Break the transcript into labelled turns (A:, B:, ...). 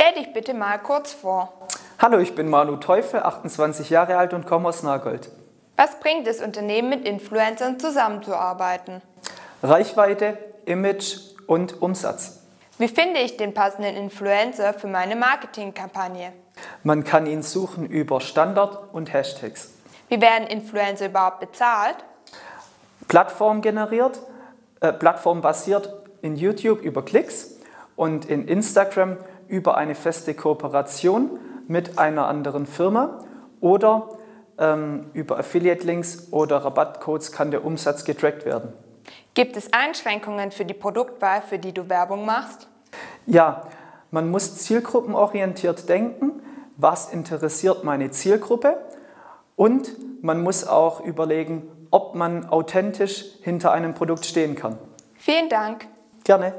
A: Stell dich bitte mal kurz vor.
B: Hallo, ich bin Manu Teufel, 28 Jahre alt und komme aus Nagold.
A: Was bringt es Unternehmen mit Influencern zusammenzuarbeiten?
B: Reichweite, Image und Umsatz.
A: Wie finde ich den passenden Influencer für meine Marketingkampagne?
B: Man kann ihn suchen über Standard und Hashtags.
A: Wie werden Influencer überhaupt bezahlt?
B: Plattform generiert, äh, plattformbasiert in YouTube über Klicks und in Instagram über eine feste Kooperation mit einer anderen Firma oder ähm, über Affiliate-Links oder Rabattcodes kann der Umsatz getrackt werden.
A: Gibt es Einschränkungen für die Produktwahl, für die du Werbung machst?
B: Ja, man muss zielgruppenorientiert denken. Was interessiert meine Zielgruppe? Und man muss auch überlegen, ob man authentisch hinter einem Produkt stehen kann.
A: Vielen Dank.
B: Gerne.